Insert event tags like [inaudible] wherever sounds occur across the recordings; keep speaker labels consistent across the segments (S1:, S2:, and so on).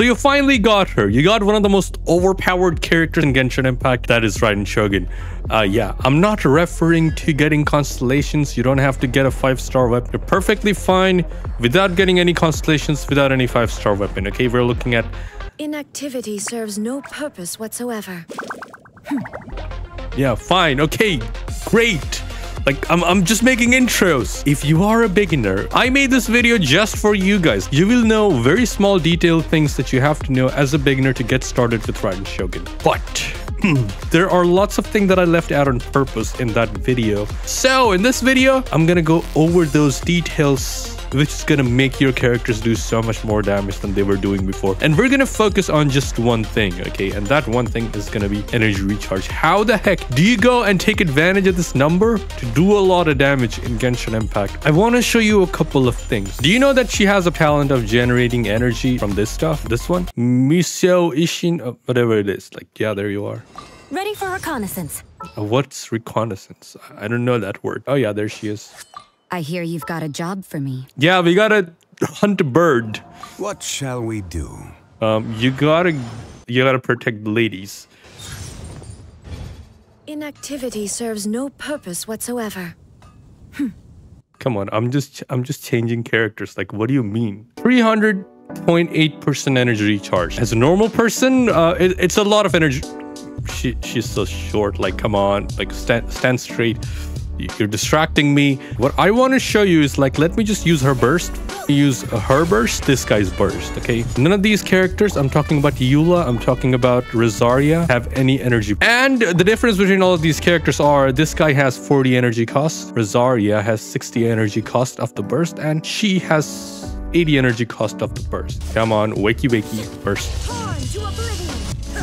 S1: So you finally got her. You got one of the most overpowered characters in Genshin Impact. That is Raiden Shogun. Uh, yeah, I'm not referring to getting constellations. You don't have to get a five-star weapon. You're perfectly fine without getting any constellations, without any five-star weapon. Okay, we're looking at...
S2: Inactivity serves no purpose whatsoever.
S1: Yeah, fine. Okay, great. Like, I'm, I'm just making intros. If you are a beginner, I made this video just for you guys. You will know very small detailed things that you have to know as a beginner to get started with Raiden Shogun. But hmm, there are lots of things that I left out on purpose in that video. So in this video, I'm gonna go over those details which is gonna make your characters do so much more damage than they were doing before. And we're gonna focus on just one thing, okay? And that one thing is gonna be energy recharge. How the heck do you go and take advantage of this number to do a lot of damage in Genshin Impact? I wanna show you a couple of things. Do you know that she has a talent of generating energy from this stuff? This one? Musou Isshin, uh, whatever it is. Like, yeah, there you are.
S2: Ready for reconnaissance.
S1: Uh, what's reconnaissance? I don't know that word. Oh yeah, there she is.
S2: I hear you've got a job for me.
S1: Yeah, we gotta hunt a bird.
S3: What shall we do?
S1: Um, you gotta, you gotta protect the ladies.
S2: Inactivity serves no purpose whatsoever.
S1: Come on, I'm just, I'm just changing characters. Like, what do you mean? 300.8% energy recharge. As a normal person, uh, it, it's a lot of energy. She, she's so short. Like, come on, like stand, stand straight. You're distracting me. What I want to show you is like, let me just use her burst. Use her burst, this guy's burst, okay? None of these characters, I'm talking about Eula, I'm talking about Rosaria, have any energy. And the difference between all of these characters are, this guy has 40 energy cost, Rosaria has 60 energy cost of the burst, and she has 80 energy cost of the burst. Come on, wakey wakey, burst.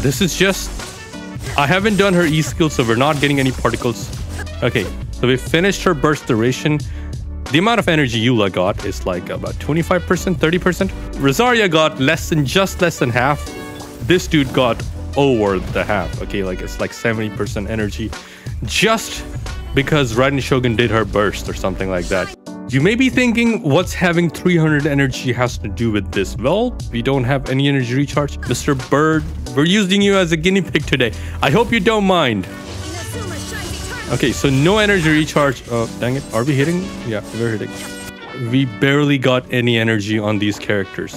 S1: This is just... I haven't done her E-skill, so we're not getting any particles. Okay, so we finished her burst duration. The amount of energy Eula got is like about 25%, 30%. Rosaria got less than just less than half. This dude got over the half. Okay, like it's like 70% energy just because Raiden Shogun did her burst or something like that. You may be thinking, what's having 300 energy has to do with this? Well, we don't have any energy recharge. Mr. Bird, we're using you as a guinea pig today. I hope you don't mind. Okay, so no energy recharge. Oh, dang it. Are we hitting? Yeah, we're hitting. We barely got any energy on these characters.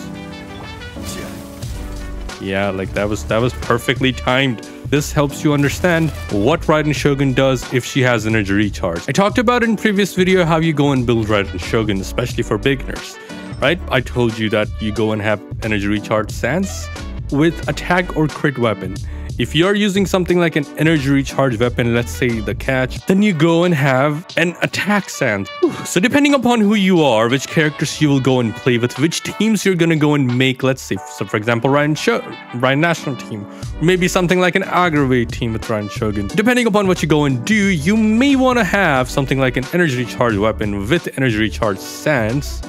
S1: Yeah, like that was that was perfectly timed. This helps you understand what Raiden Shogun does if she has energy recharge. I talked about in previous video how you go and build Raiden Shogun, especially for beginners, right? I told you that you go and have energy recharge sands with attack or crit weapon. If you're using something like an energy recharge weapon, let's say the catch, then you go and have an attack sands. So depending upon who you are, which characters you will go and play with, which teams you're gonna go and make, let's say, so for example, Raiden, Sho Raiden National Team, maybe something like an Aggravate team with Raiden Shogun. Depending upon what you go and do, you may want to have something like an energy recharge weapon with energy recharge sands,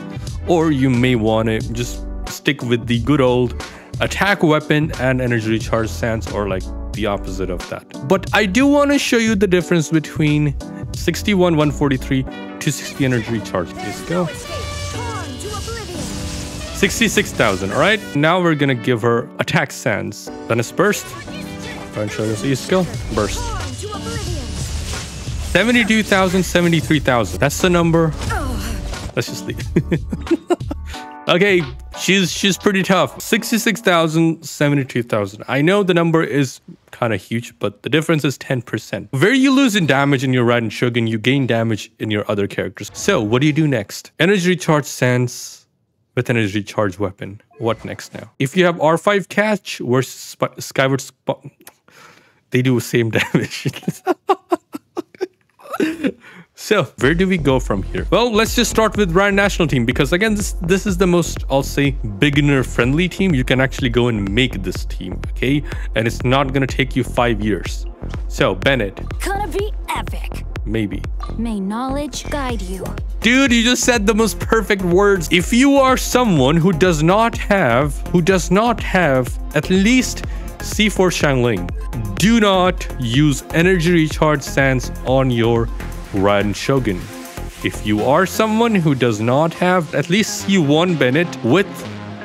S1: or you may want to just stick with the good old attack weapon and energy recharge sands or like the opposite of that. But I do want to show you the difference between 61 143 to 60 energy recharge. Let's go. 66,000, all right? Now we're gonna give her attack sands. Then it's burst. Try and show this E skill. Burst. 72,000, 73,000. That's the number. Oh. Let's just leave. [laughs] okay, she's she's pretty tough. 66,000, 72,000. I know the number is kind of huge, but the difference is 10%. Where you lose in damage in your Raiden Shogun, you gain damage in your other characters. So what do you do next? Energy recharge sands with energy recharge weapon. What next now? If you have R5 catch versus Sp Skyward Sp they do the same [laughs] damage. So where do we go from here? Well, let's just start with Raiden National Team because again, this this is the most, I'll say, beginner friendly team. You can actually go and make this team, okay? And it's not gonna take you five years. So Bennett.
S2: Gonna be epic.
S1: Maybe.
S2: May knowledge guide you.
S1: Dude, you just said the most perfect words. If you are someone who does not have, who does not have at least C4 Xiangling, do not use energy recharge sands on your Raiden Shogun. If you are someone who does not have at least C1 Bennett with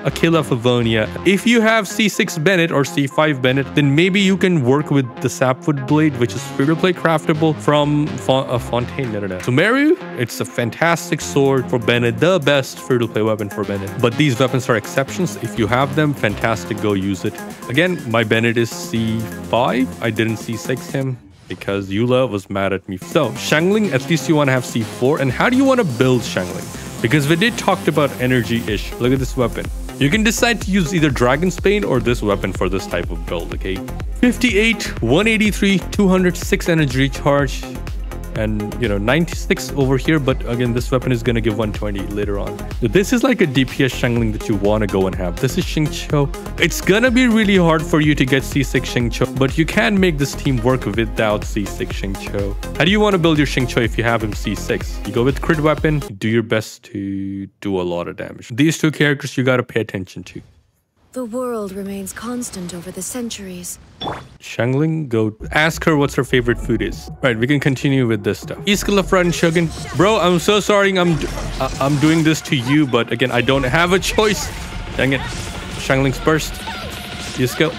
S1: Aquila Favonia. If you have C6 Bennett or C5 Bennett, then maybe you can work with the Sapwood Blade, which is free to play craftable from uh, Fontaine. No, no, no. Sumeru, it's a fantastic sword for Bennett, the best free to play weapon for Bennett. But these weapons are exceptions. If you have them, fantastic, go use it. Again, my Bennett is C5. I didn't C6 him because Eula was mad at me. So, Xiangling, at least you want to have C4. And how do you want to build Xiangling? Because we did talked about energy-ish. Look at this weapon. You can decide to use either Dragon's Bane or this weapon for this type of build, okay? 58, 183, 206 energy recharge, and you know 96 over here but again this weapon is going to give 120 later on. This is like a dps xiangling that you want to go and have. This is xingqiu it's gonna be really hard for you to get c6 xingqiu but you can make this team work without c6 xingqiu how do you want to build your xingqiu if you have him c6 you go with crit weapon do your best to do a lot of damage. These two characters you got to pay attention to
S2: the world remains constant over the centuries.
S1: Xiangling, go ask her what's her favorite food is. Right, we can continue with this stuff. Iskala and Shogun. Bro, I'm so sorry I'm uh, I'm doing this to you, but again, I don't have a choice. Dang it. Xiangling's burst. Iska.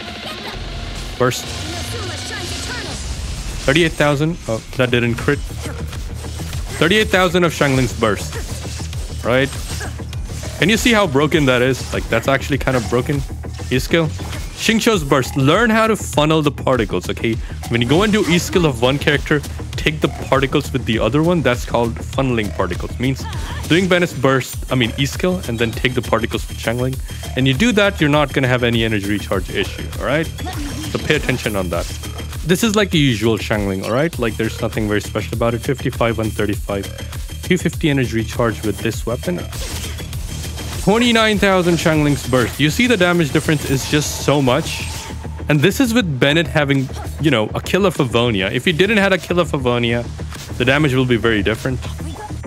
S1: Burst. 38,000. Oh, that didn't crit. 38,000 of Xiangling's burst. Right? Can you see how broken that is? Like, that's actually kind of broken. E-skill. Xingqiu's burst. Learn how to funnel the particles, okay? When you go and do E-skill of one character, take the particles with the other one. That's called funneling particles. Means doing Bennett's burst, I mean E-skill, and then take the particles with Xiangling. And you do that, you're not going to have any energy recharge issue, alright? So pay attention on that. This is like the usual Xiangling, alright? Like there's nothing very special about it. 55, 135. 250 energy recharge with this weapon. 29,000 Xiangling's burst. You see the damage difference is just so much. And this is with Bennett having, you know, Aquila Favonia. If he didn't have Aquila Favonia, the damage will be very different.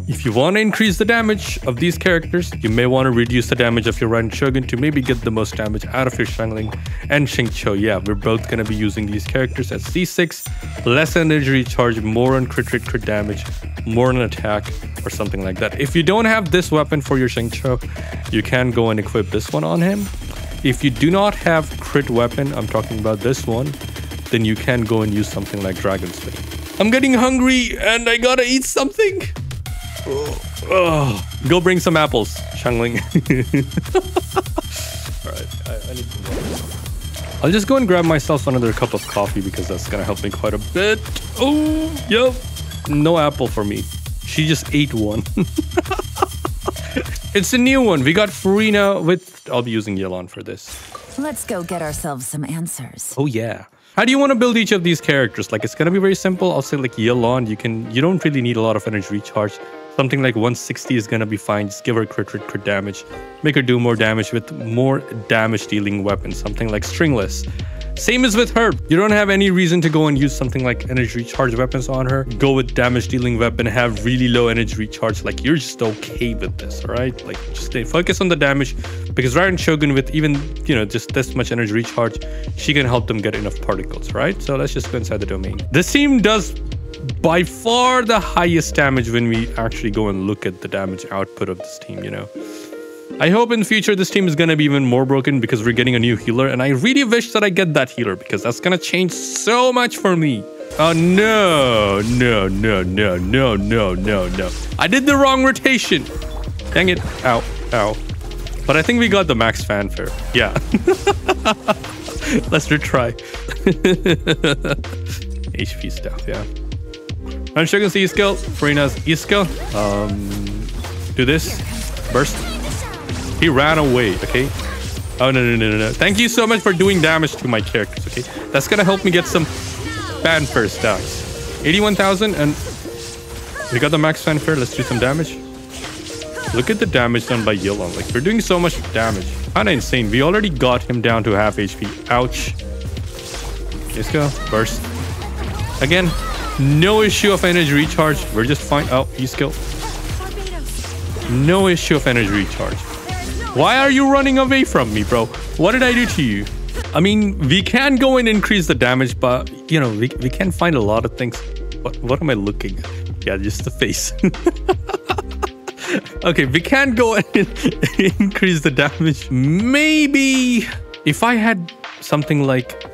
S1: If you want to increase the damage of these characters, you may want to reduce the damage of your Raiden Shogun to maybe get the most damage out of your Xiangling and Xingqiu. Yeah, we're both going to be using these characters as C6, less energy recharge, more on crit crit damage, more on attack, or something like that. If you don't have this weapon for your Xingqiu, you can go and equip this one on him. If you do not have crit weapon, I'm talking about this one, then you can go and use something like Dragon's Bane. I'm getting hungry and I gotta eat something. Oh, go bring some apples, Xiangling. [laughs] All right, I, I need some water. I'll just go and grab myself another cup of coffee because that's gonna help me quite a bit. Oh, yep. No apple for me. She just ate one. [laughs] it's a new one. We got Furina with... I'll be using Yelan for this.
S4: Let's go get ourselves some answers.
S1: Oh, yeah. How do you want to build each of these characters? Like, it's going to be very simple. I'll say like Yelan, you can... You don't really need a lot of energy recharge. Something like 160 is gonna be fine. Just give her crit, crit, crit damage. Make her do more damage with more damage dealing weapons. Something like Stringless. Same as with her. You don't have any reason to go and use something like energy recharge weapons on her. Go with damage dealing weapon, have really low energy recharge. Like you're just okay with this, all right? Like just stay focus on the damage because Raiden Shogun with even, you know, just this much energy recharge, she can help them get enough particles, right? So let's just go inside the domain. This team does by far the highest damage when we actually go and look at the damage output of this team, you know. I hope in the future this team is going to be even more broken because we're getting a new healer and I really wish that I get that healer because that's going to change so much for me. Oh no, no, no, no, no, no, no, no. I did the wrong rotation. Dang it. Ow, ow. But I think we got the max fanfare. Yeah. [laughs] Let's retry. [laughs] HP stuff, yeah. And Shogun's E skill, Furina's E skill. Um, do this. Burst. He ran away, okay? Oh, no, no, no, no, no. Thank you so much for doing damage to my characters, okay? That's gonna help me get some fanfare stacks. 81,000 and we got the max fanfare. Let's do some damage. Look at the damage done by Yelan. Like, we're doing so much damage. Kinda insane. We already got him down to half HP. Ouch. Let's go. Burst. Again, no issue of energy recharge. We're just fine. Oh, he's killed. No issue of energy recharge. Why are you running away from me, bro? What did I do to you? I mean, we can go and increase the damage, but, you know, we, we can find a lot of things. What, what am I looking at? Yeah, just the face. [laughs] Okay, we can't go and [laughs] increase the damage. Maybe if I had something like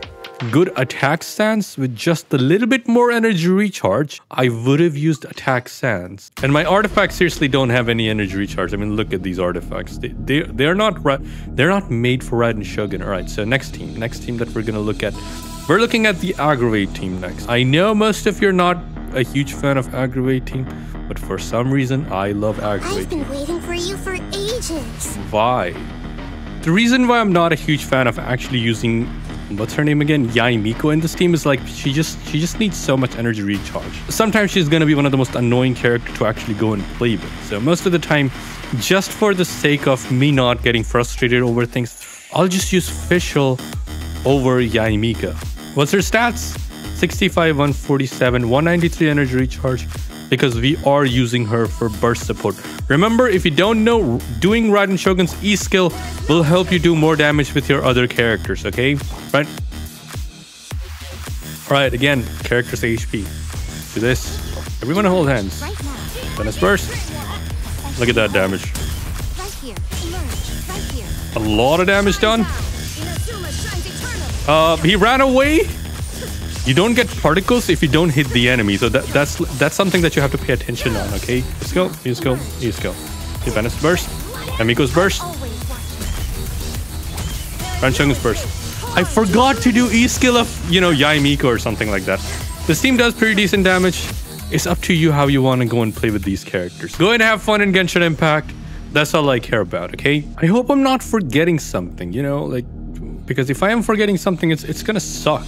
S1: good attack stance with just a little bit more energy recharge, I would have used attack stance. And my artifacts seriously don't have any energy recharge. I mean, look at these artifacts. They, they, they're not they're not made for Raiden Shogun. All right, so next team, next team that we're gonna look at. We're looking at the Aggravate team next. I know most of you are not a huge fan of Aggravate team, but for some reason, I love Aggravate
S5: I've been waiting for you for ages.
S1: Why? The reason why I'm not a huge fan of actually using what's her name again? Yae Miko in this team is like she just she just needs so much energy recharge. Sometimes she's gonna be one of the most annoying characters to actually go and play with. So most of the time just for the sake of me not getting frustrated over things i'll just use Fischl over Yae Miko. What's her stats? 65 147 193 energy recharge because we are using her for burst support. Remember, if you don't know, doing Raiden Shogun's E skill will help you do more damage with your other characters, okay? Right? Alright, again, characters HP. Do this. Everyone hold hands. Bennett's Burst. Look at that damage. A lot of damage done. Uh, he ran away. You don't get particles if you don't hit the enemy, so that, that's that's something that you have to pay attention on, okay? Let's go, let's go, let's go. Okay, Bennett's burst, Amiko's burst, Ranchung's burst. I forgot to do E skill of, you know, Yae Miko or something like that. This team does pretty decent damage. It's up to you how you want to go and play with these characters. Go and have fun in Genshin Impact. That's all I care about, okay? I hope I'm not forgetting something, you know, like, because if I am forgetting something, it's, it's gonna suck.